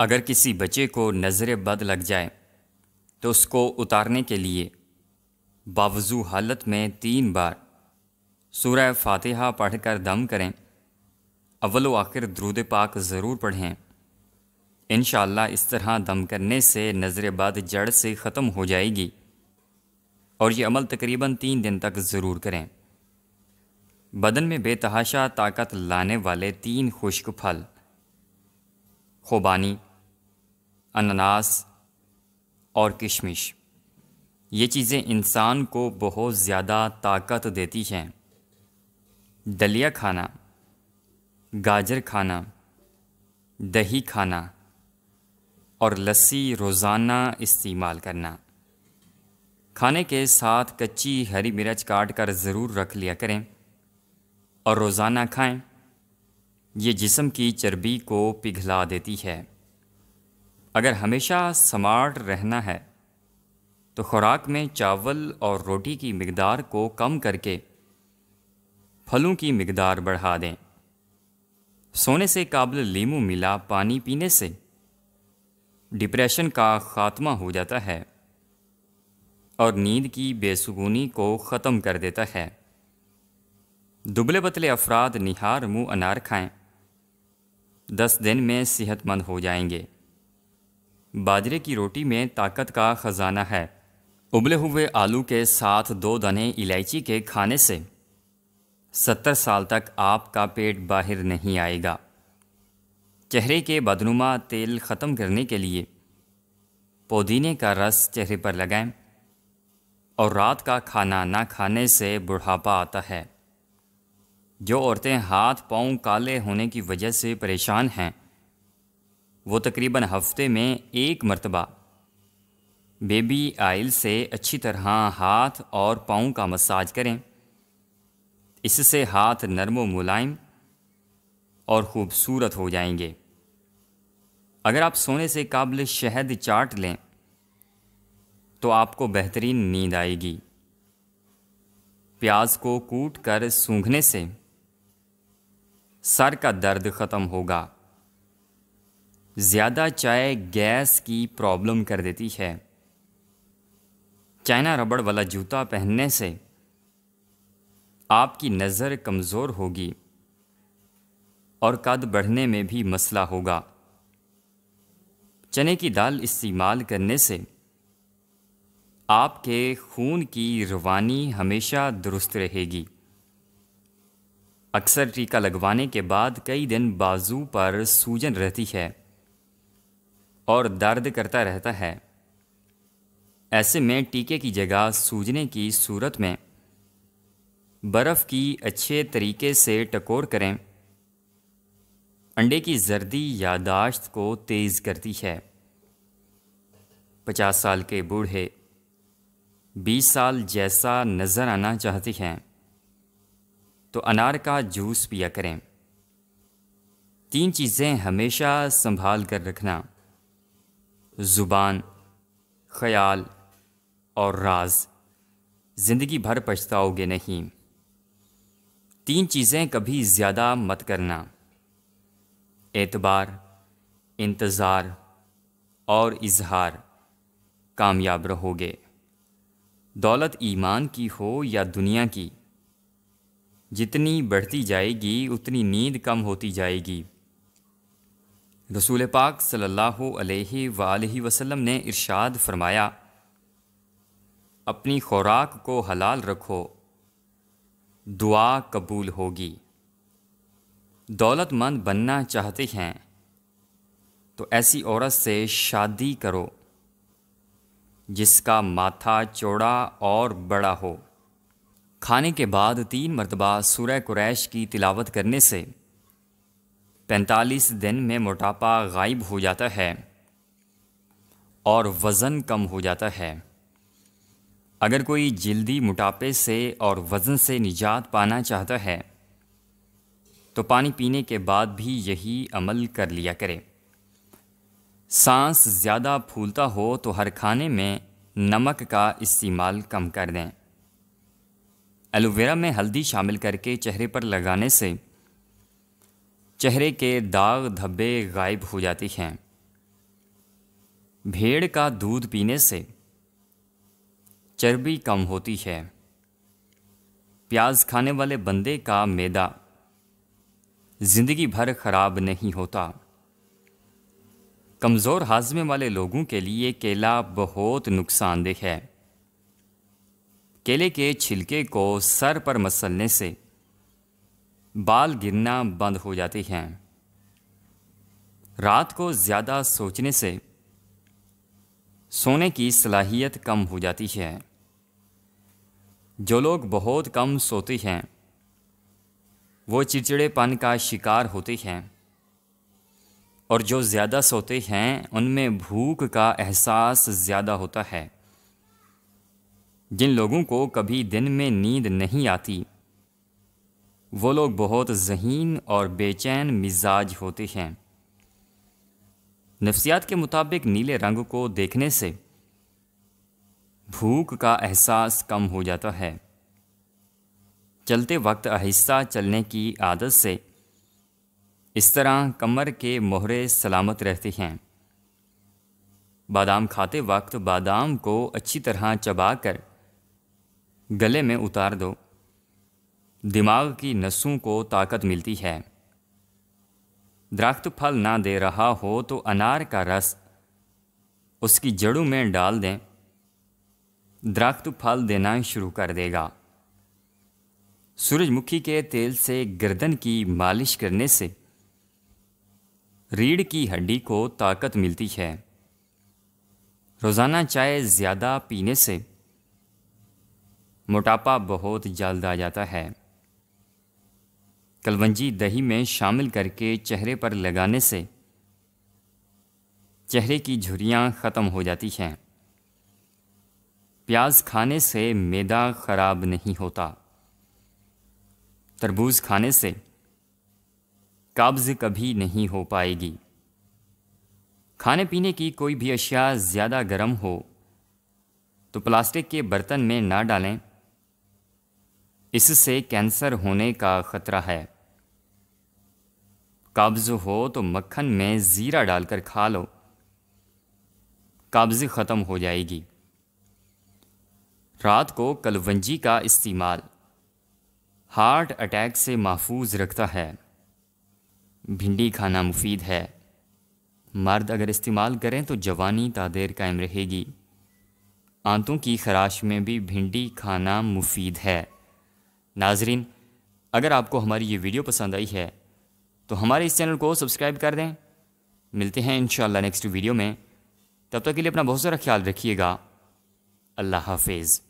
अगर किसी बच्चे को नज़र बद लग जाए तो उसको उतारने के लिए बावजू हालत में तीन बार सूरह फातिहा पढ़कर दम करें। अव्वल व आखिर द्रूद पाक ज़रूर पढ़ें। इन इस तरह दम करने से नज़र बद जड़ से ख़त्म हो जाएगी और ये अमल तकरीबन तीन दिन तक ज़रूर करें। बदन में बेतहाशा ताकत लाने वाले तीन खुश्क फल, खोबानी अनानास और किशमिश। ये चीज़ें इंसान को बहुत ज़्यादा ताकत देती हैं। दलिया खाना, गाजर खाना, दही खाना और लस्सी रोज़ाना इस्तेमाल करना। खाने के साथ कच्ची हरी मिर्च काट कर ज़रूर रख लिया करें और रोज़ाना खाएँ। ये जिस्म की चर्बी को पिघला देती है। अगर हमेशा स्मार्ट रहना है तो खुराक में चावल और रोटी की मकदार को कम करके फलों की मकदार बढ़ा दें। सोने से काबिल लीमू मिला पानी पीने से डिप्रेशन का ख़ात्मा हो जाता है और नींद की बेसुकूनी को ख़त्म कर देता है। दुबले पतले अफराद निहार मुँह अनार खाएँ। दस दिन में सेहतमंद हो जाएँगे। बाजरे की रोटी में ताकत का ख़जाना है। उबले हुए आलू के साथ दो दाने इलायची के खाने से सत्तर साल तक आपका पेट बाहर नहीं आएगा। चेहरे के बदनुमा तेल ख़त्म करने के लिए पुदीने का रस चेहरे पर लगाएँ और रात का खाना ना खाने से बुढ़ापा आता है। जो औरतें हाथ पाँव काले होने की वजह से परेशान हैं वो तकरीबन हफ़्ते में एक मरतबा। बेबी आयल से अच्छी तरह हाथ और पाँव का मसाज करें। इससे हाथ नरम व मुलायम और ख़ूबसूरत हो जाएँगे। अगर आप सोने से काबिल शहद चाट लें तो आपको बेहतरीन नींद आएगी। प्याज को कूट कर सूंघने से सर का दर्द ख़त्म होगा। ज़्यादा चाय गैस की प्रॉब्लम कर देती है। चाइना रबड़ वाला जूता पहनने से आपकी नज़र कमज़ोर होगी और कद बढ़ने में भी मसला होगा। चने की दाल इस्तेमाल करने से आपके खून की रवानी हमेशा दुरुस्त रहेगी। अक्सर टीका लगवाने के बाद कई दिन बाजू पर सूजन रहती है। और दर्द करता रहता है। ऐसे में टीके की जगह सूजने की सूरत में बर्फ़ की अच्छे तरीके से टकोर करें। अंडे की जर्दी यादाश्त को तेज़ करती है। पचास साल के बूढ़े, बीस साल जैसा नज़र आना चाहती हैं तो अनार का जूस पिया करें। तीन चीज़ें हमेशा संभाल कर रखना। ज़ुबान, ख़याल और राज। ज़िंदगी भर पछताओगे नहीं। तीन चीज़ें कभी ज़्यादा मत करना। एतबार, इंतज़ार और इजहार कामयाब रहोगे। दौलत ईमान की हो या दुनिया की, जितनी बढ़ती जाएगी, उतनी नींद कम होती जाएगी। रसूल पाक सल्लल्लाहु अलैहि वसल्लम ने इरशाद फरमाया, अपनी खुराक को हलाल रखो, दुआ कबूल होगी। दौलतमंद बनना चाहते हैं तो ऐसी औरत से शादी करो, जिसका माथा चौड़ा और बड़ा हो। खाने के बाद तीन मरतबा सूर्य कुरैश की तिलावत करने से पैंतालीस दिन में मोटापा गायब हो जाता है और वज़न कम हो जाता है। अगर कोई जल्दी मोटापे से और वज़न से निजात पाना चाहता है तो पानी पीने के बाद भी यही अमल कर लिया करे। सांस ज़्यादा फूलता हो तो हर खाने में नमक का इस्तेमाल कम कर दें। एलोवेरा में हल्दी शामिल करके चेहरे पर लगाने से चेहरे के दाग धब्बे गायब हो जाते हैं। भेड़ का दूध पीने से चर्बी कम होती है। प्याज खाने वाले बंदे का मैदा ज़िंदगी भर ख़राब नहीं होता। कमज़ोर हाजमे वाले लोगों के लिए केला बहुत नुकसानदेह है। केले के छिलके को सर पर मसलने से बाल गिरना बंद हो जाते हैं। रात को ज़्यादा सोचने से सोने की सलाहियत कम हो जाती है। जो लोग बहुत कम सोते हैं, वो चिड़चिड़ेपन का शिकार होते हैं। और जो ज़्यादा सोते हैं, उनमें भूख का एहसास ज़्यादा होता है। जिन लोगों को कभी दिन में नींद नहीं आती वो लोग बहुत जहीन और बेचैन मिजाज होते हैं। नफ्सियात के मुताबिक नीले रंग को देखने से भूख का एहसास कम हो जाता है। चलते वक्त आहिस्ता चलने की आदत से इस तरह कमर के मोहरे सलामत रहते हैं। बादाम खाते वक्त बादाम को अच्छी तरह चबा कर गले में उतार दो। दिमाग की नसों को ताकत मिलती है। दरख्त फल ना दे रहा हो तो अनार का रस उसकी जड़ों में डाल दें। दरख्त फल देना शुरू कर देगा। सूरजमुखी के तेल से गर्दन की मालिश करने से रीढ़ की हड्डी को ताकत मिलती है। रोज़ाना चाय ज़्यादा पीने से मोटापा बहुत जल्द आ जाता है। कलवंजी दही में शामिल करके चेहरे पर लगाने से चेहरे की झुरियाँ ख़त्म हो जाती हैं। प्याज खाने से मैदा ख़राब नहीं होता। तरबूज खाने से कब्ज़ कभी नहीं हो पाएगी। खाने पीने की कोई भी अशिया ज़्यादा गर्म हो तो प्लास्टिक के बर्तन में ना डालें। इससे कैंसर होने का ख़तरा है। कब्ज़ हो तो मक्खन में ज़ीरा डालकर खा लो। कब्ज़ ख़त्म हो जाएगी। रात को कलवंजी का इस्तेमाल। हार्ट अटैक से महफूज रखता है। भिंडी खाना मुफीद है। मर्द अगर इस्तेमाल करें तो जवानी तादेर कायम रहेगी। आंतों की खराश में भी भिंडी खाना मुफीद है। नाजरीन, अगर आपको हमारी ये वीडियो पसंद आई है तो हमारे इस चैनल को सब्सक्राइब कर दें। मिलते हैं इन नेक्स्ट वीडियो में। तब तक के लिए अपना बहुत सारा ख्याल रखिएगा। अल्लाह हाफिज़।